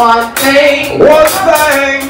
one thing. One thing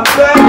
my best.